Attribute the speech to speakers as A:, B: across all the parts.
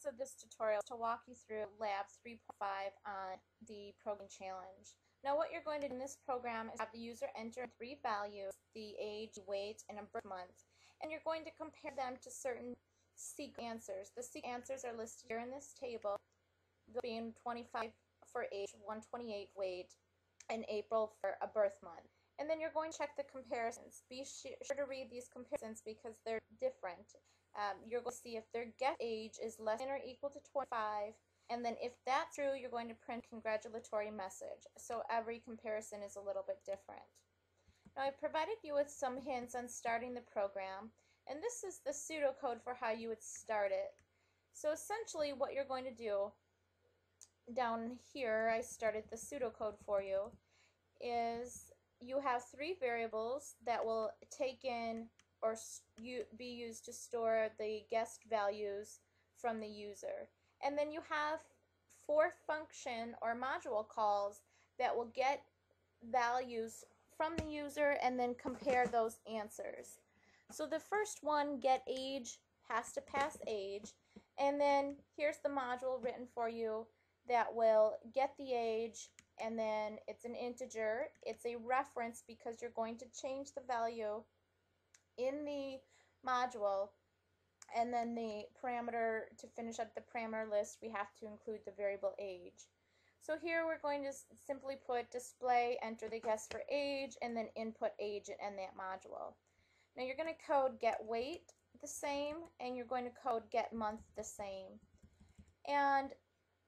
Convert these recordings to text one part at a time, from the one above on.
A: purpose of this tutorial is to walk you through Lab 3.5 on uh, the program challenge. Now what you're going to do in this program is have the user enter three values, the age, weight, and a birth month, and you're going to compare them to certain seek answers. The seek answers are listed here in this table, being 25 for age, 128 weight, and April for a birth month. And then you're going to check the comparisons. Be sure to read these comparisons because they're different. Um, you're going to see if their guess age is less than or equal to 25, and then if that's true, you're going to print congratulatory message. So every comparison is a little bit different. Now I provided you with some hints on starting the program, and this is the pseudocode for how you would start it. So essentially what you're going to do down here, I started the pseudocode for you, is you have three variables that will take in or be used to store the guest values from the user. And then you have four function or module calls that will get values from the user and then compare those answers. So the first one, get age, has to pass age. And then here's the module written for you that will get the age and then it's an integer. It's a reference because you're going to change the value in the module and then the parameter to finish up the parameter list we have to include the variable age. So here we're going to simply put display, enter the guess for age, and then input age and that module. Now you're going to code get weight the same, and you're going to code get month the same. And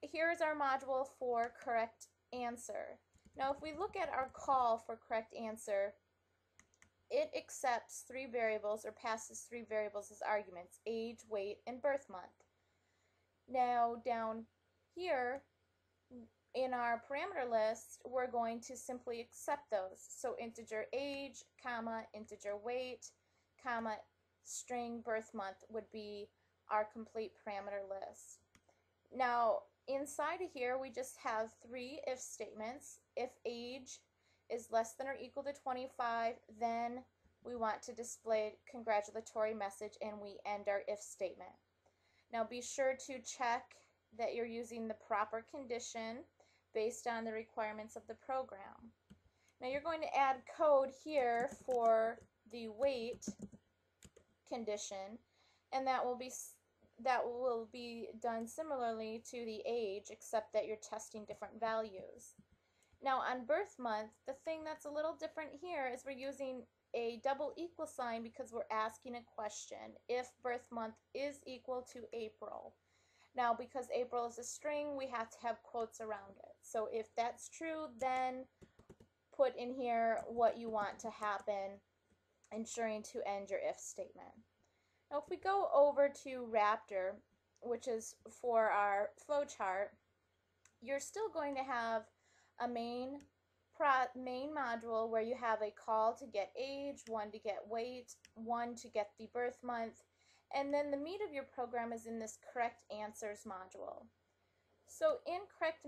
A: here's our module for correct answer. Now if we look at our call for correct answer, it accepts three variables or passes three variables as arguments, age, weight, and birth month. Now down here in our parameter list, we're going to simply accept those. So integer age, comma, integer weight, comma, string birth month would be our complete parameter list. Now inside of here we just have three if statements. If age is less than or equal to 25, then we want to display congratulatory message and we end our if statement. Now be sure to check that you're using the proper condition based on the requirements of the program. Now you're going to add code here for the weight condition and that will be that will be done similarly to the age except that you're testing different values. Now on birth month, the thing that's a little different here is we're using a double equal sign because we're asking a question if birth month is equal to April. Now because April is a string, we have to have quotes around it. So if that's true, then put in here what you want to happen, ensuring to end your if statement. Now if we go over to Raptor, which is for our flowchart, you're still going to have a main main module where you have a call to get age, one to get weight, one to get the birth month, and then the meat of your program is in this correct answers module. So in correct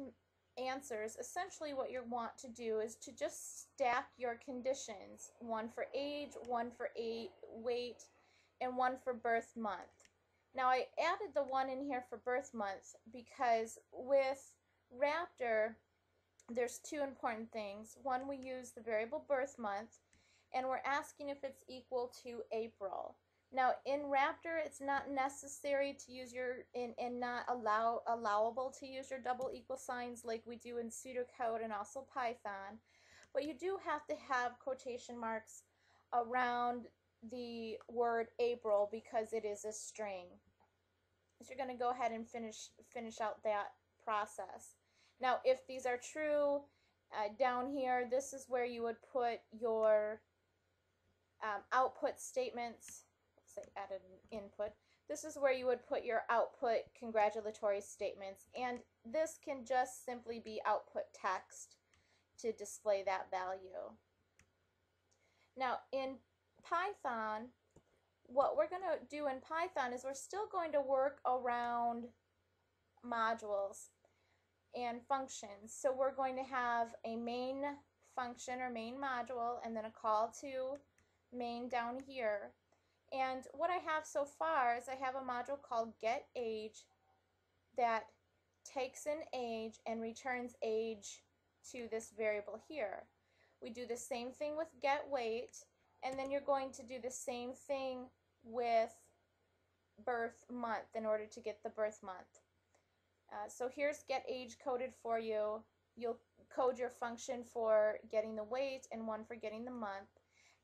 A: answers, essentially what you want to do is to just stack your conditions, one for age, one for eight, weight, and one for birth month. Now I added the one in here for birth month because with Raptor, there's two important things. One, we use the variable birth month, and we're asking if it's equal to April. Now, in Raptor, it's not necessary to use your, and, not allow allowable to use your double equal signs like we do in pseudocode and also Python. But you do have to have quotation marks around the word April because it is a string. So you're going to go ahead and finish finish out that process. Now, if these are true, uh, down here, this is where you would put your um, output statements. Let's say added an input. This is where you would put your output congratulatory statements. And this can just simply be output text to display that value. Now, in Python, what we're going to do in Python is we're still going to work around modules and functions. So we're going to have a main function or main module and then a call to main down here. And what I have so far is I have a module called get age that takes an age and returns age to this variable here. We do the same thing with get weight, and then you're going to do the same thing with birth month in order to get the birth month. Uh, so here's get age coded for you. You'll code your function for getting the weight and one for getting the month.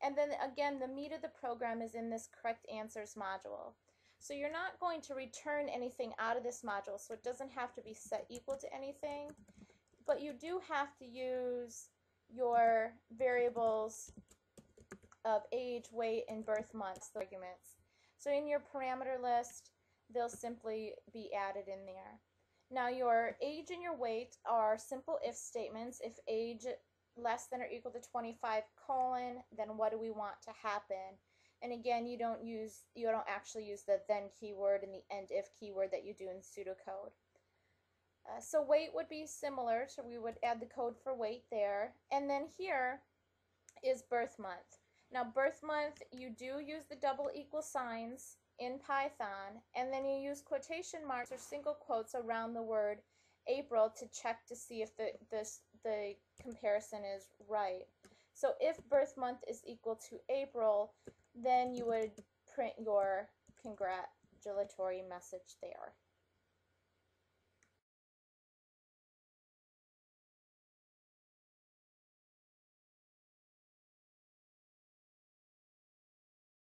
A: And then again, the meat of the program is in this correct answers module. So you're not going to return anything out of this module, so it doesn't have to be set equal to anything, but you do have to use your variables of age, weight, and birth months, the arguments. So in your parameter list, they'll simply be added in there. Now your age and your weight are simple if statements. If age less than or equal to 25 colon, then what do we want to happen? And again, you don't use you don't actually use the then keyword and the end if keyword that you do in pseudocode. Uh, so weight would be similar, so we would add the code for weight there. And then here is birth month. Now birth month, you do use the double equal signs in Python, and then you use quotation marks or single quotes around the word April to check to see if the, this, the comparison is right. So if birth month is equal to April, then you would print your congratulatory message there.